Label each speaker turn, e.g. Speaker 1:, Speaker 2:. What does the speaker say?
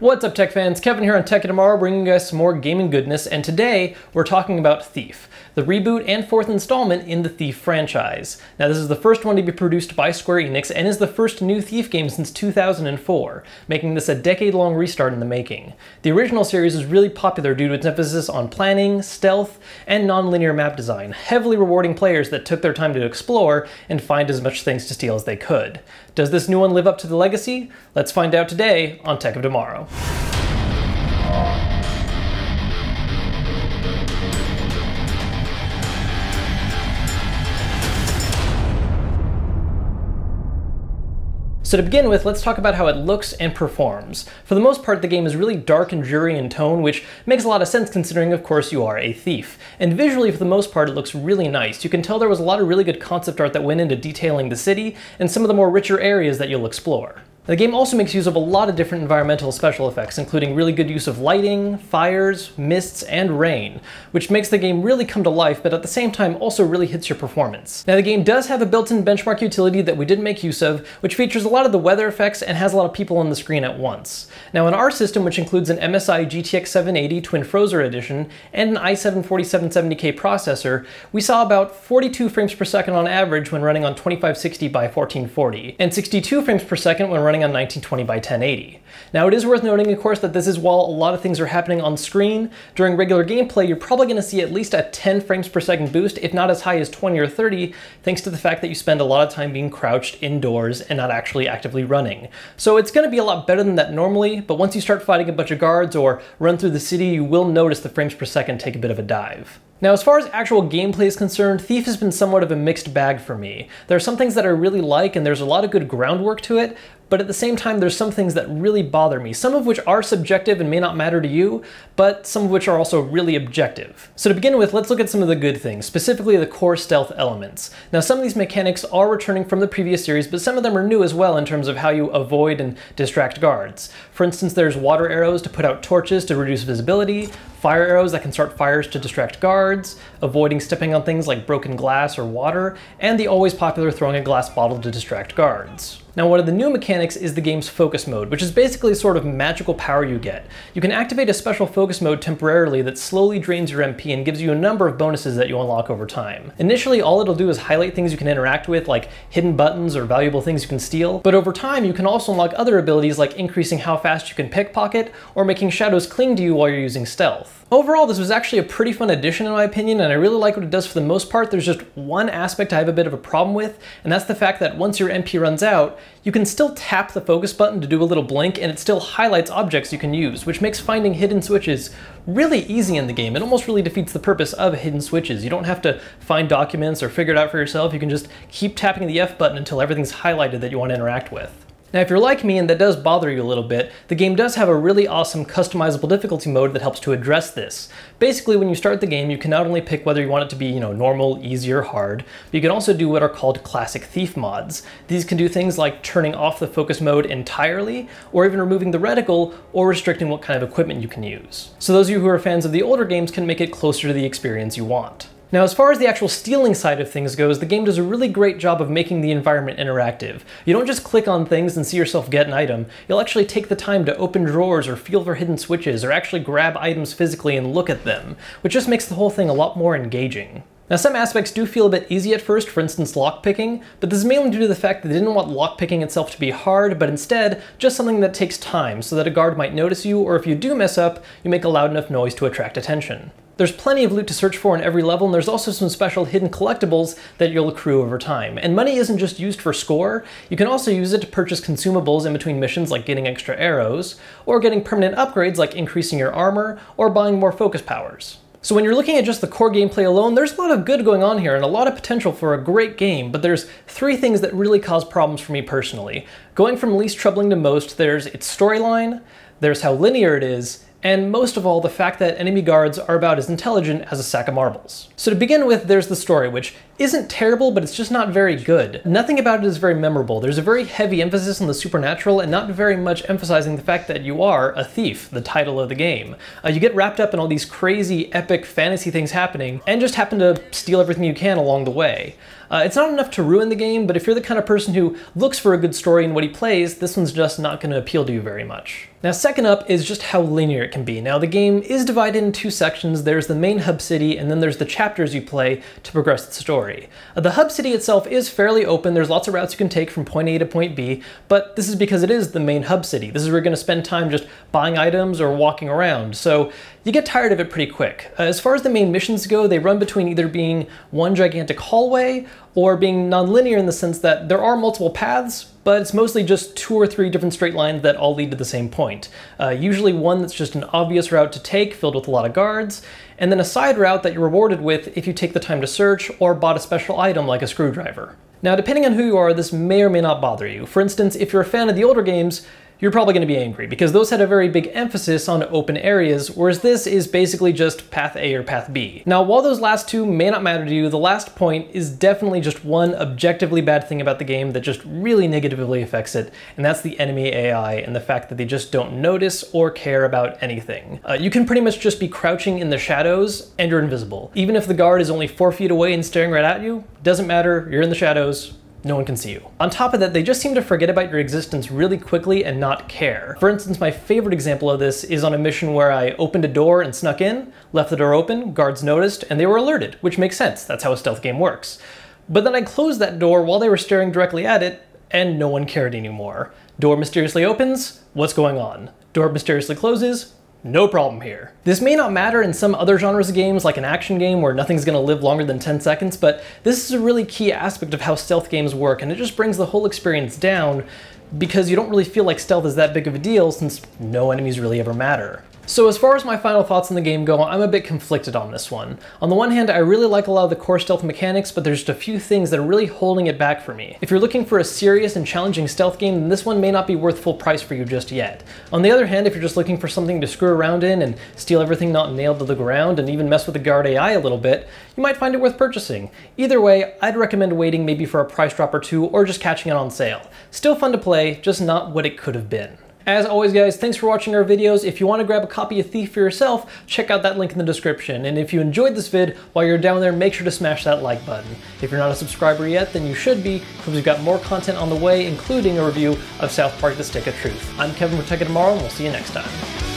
Speaker 1: What's up tech fans, Kevin here on Tech Tomorrow bringing you guys some more gaming goodness and today we're talking about Thief, the reboot and fourth installment in the Thief franchise. Now this is the first one to be produced by Square Enix and is the first new Thief game since 2004, making this a decade-long restart in the making. The original series was really popular due to its emphasis on planning, stealth, and non-linear map design, heavily rewarding players that took their time to explore and find as much things to steal as they could. Does this new one live up to the legacy? Let's find out today on Tech of Tomorrow. So to begin with, let's talk about how it looks and performs. For the most part, the game is really dark and dreary in tone, which makes a lot of sense considering, of course, you are a thief. And visually, for the most part, it looks really nice. You can tell there was a lot of really good concept art that went into detailing the city and some of the more richer areas that you'll explore. The game also makes use of a lot of different environmental special effects, including really good use of lighting, fires, mists, and rain, which makes the game really come to life, but at the same time also really hits your performance. Now the game does have a built-in benchmark utility that we didn't make use of, which features a lot of the weather effects and has a lot of people on the screen at once. Now in our system, which includes an MSI GTX 780 Twin Frozr Edition and an i7-4770K processor, we saw about 42 frames per second on average when running on 2560 by 1440, and 62 frames per second when running on 1920 by 1080. Now it is worth noting of course that this is while a lot of things are happening on screen, during regular gameplay you're probably going to see at least a 10 frames per second boost, if not as high as 20 or 30, thanks to the fact that you spend a lot of time being crouched indoors and not actually actively running. So it's going to be a lot better than that normally, but once you start fighting a bunch of guards or run through the city, you will notice the frames per second take a bit of a dive. Now, as far as actual gameplay is concerned, Thief has been somewhat of a mixed bag for me. There are some things that I really like, and there's a lot of good groundwork to it, but at the same time, there's some things that really bother me, some of which are subjective and may not matter to you, but some of which are also really objective. So to begin with, let's look at some of the good things, specifically the core stealth elements. Now, some of these mechanics are returning from the previous series, but some of them are new as well in terms of how you avoid and distract guards. For instance, there's water arrows to put out torches to reduce visibility, fire arrows that can start fires to distract guards, avoiding stepping on things like broken glass or water, and the always popular throwing a glass bottle to distract guards. Now one of the new mechanics is the game's focus mode, which is basically a sort of magical power you get. You can activate a special focus mode temporarily that slowly drains your MP and gives you a number of bonuses that you unlock over time. Initially, all it'll do is highlight things you can interact with, like hidden buttons or valuable things you can steal, but over time you can also unlock other abilities like increasing how fast you can pickpocket or making shadows cling to you while you're using stealth. Overall, this was actually a pretty fun addition in my opinion, and I really like what it does for the most part. There's just one aspect I have a bit of a problem with, and that's the fact that once your MP runs out, you can still tap the focus button to do a little blink, and it still highlights objects you can use, which makes finding hidden switches really easy in the game. It almost really defeats the purpose of hidden switches. You don't have to find documents or figure it out for yourself. You can just keep tapping the F button until everything's highlighted that you want to interact with. Now if you're like me and that does bother you a little bit, the game does have a really awesome customizable difficulty mode that helps to address this. Basically when you start the game you can not only pick whether you want it to be, you know, normal, easy, or hard, but you can also do what are called classic thief mods. These can do things like turning off the focus mode entirely, or even removing the reticle, or restricting what kind of equipment you can use. So those of you who are fans of the older games can make it closer to the experience you want. Now, as far as the actual stealing side of things goes, the game does a really great job of making the environment interactive. You don't just click on things and see yourself get an item, you'll actually take the time to open drawers or feel for hidden switches or actually grab items physically and look at them, which just makes the whole thing a lot more engaging. Now some aspects do feel a bit easy at first, for instance lockpicking, but this is mainly due to the fact that they didn't want lockpicking itself to be hard, but instead just something that takes time so that a guard might notice you, or if you do mess up, you make a loud enough noise to attract attention. There's plenty of loot to search for in every level, and there's also some special hidden collectibles that you'll accrue over time. And money isn't just used for score, you can also use it to purchase consumables in between missions like getting extra arrows, or getting permanent upgrades like increasing your armor, or buying more focus powers. So when you're looking at just the core gameplay alone, there's a lot of good going on here and a lot of potential for a great game, but there's three things that really cause problems for me personally. Going from least troubling to most, there's its storyline, there's how linear it is, and most of all, the fact that enemy guards are about as intelligent as a sack of marbles. So to begin with, there's the story, which isn't terrible, but it's just not very good. Nothing about it is very memorable. There's a very heavy emphasis on the supernatural and not very much emphasizing the fact that you are a thief, the title of the game. Uh, you get wrapped up in all these crazy, epic fantasy things happening and just happen to steal everything you can along the way. Uh, it's not enough to ruin the game, but if you're the kind of person who looks for a good story in what he plays, this one's just not going to appeal to you very much. Now second up is just how linear it can be. Now the game is divided in two sections. There's the main hub city and then there's the chapters you play to progress the story. Uh, the hub city itself is fairly open. There's lots of routes you can take from point A to point B, but this is because it is the main hub city. This is where you're going to spend time just buying items or walking around. So you get tired of it pretty quick. Uh, as far as the main missions go, they run between either being one gigantic hallway or being nonlinear in the sense that there are multiple paths, but it's mostly just two or three different straight lines that all lead to the same point. Uh, usually one that's just an obvious route to take, filled with a lot of guards, and then a side route that you're rewarded with if you take the time to search or bought a special item like a screwdriver. Now, depending on who you are, this may or may not bother you. For instance, if you're a fan of the older games, you're probably going to be angry because those had a very big emphasis on open areas, whereas this is basically just path A or path B. Now, while those last two may not matter to you, the last point is definitely just one objectively bad thing about the game that just really negatively affects it, and that's the enemy AI and the fact that they just don't notice or care about anything. Uh, you can pretty much just be crouching in the shadows and you're invisible. Even if the guard is only four feet away and staring right at you, doesn't matter, you're in the shadows, no one can see you. On top of that, they just seem to forget about your existence really quickly and not care. For instance, my favorite example of this is on a mission where I opened a door and snuck in, left the door open, guards noticed, and they were alerted, which makes sense, that's how a stealth game works. But then I closed that door while they were staring directly at it, and no one cared anymore. Door mysteriously opens, what's going on? Door mysteriously closes, no problem here. This may not matter in some other genres of games, like an action game where nothing's gonna live longer than 10 seconds, but this is a really key aspect of how stealth games work, and it just brings the whole experience down because you don't really feel like stealth is that big of a deal since no enemies really ever matter. So as far as my final thoughts on the game go, I'm a bit conflicted on this one. On the one hand, I really like a lot of the core stealth mechanics, but there's just a few things that are really holding it back for me. If you're looking for a serious and challenging stealth game, then this one may not be worth full price for you just yet. On the other hand, if you're just looking for something to screw around in and steal everything not nailed to the ground and even mess with the guard AI a little bit, you might find it worth purchasing. Either way, I'd recommend waiting maybe for a price drop or two or just catching it on sale. Still fun to play, just not what it could have been. As always guys, thanks for watching our videos. If you want to grab a copy of Thief for yourself, check out that link in the description. And if you enjoyed this vid, while you're down there, make sure to smash that like button. If you're not a subscriber yet, then you should be, because we've got more content on the way, including a review of South Park The Stick of Truth. I'm Kevin Tech Tomorrow, and we'll see you next time.